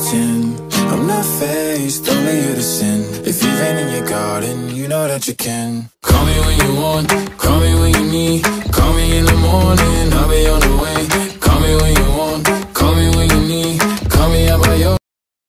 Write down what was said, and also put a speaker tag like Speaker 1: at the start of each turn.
Speaker 1: I'm not faced, only you to sin. If you ain't in your garden, you know that you can. Call me when you want, call me when you need. Call me in the morning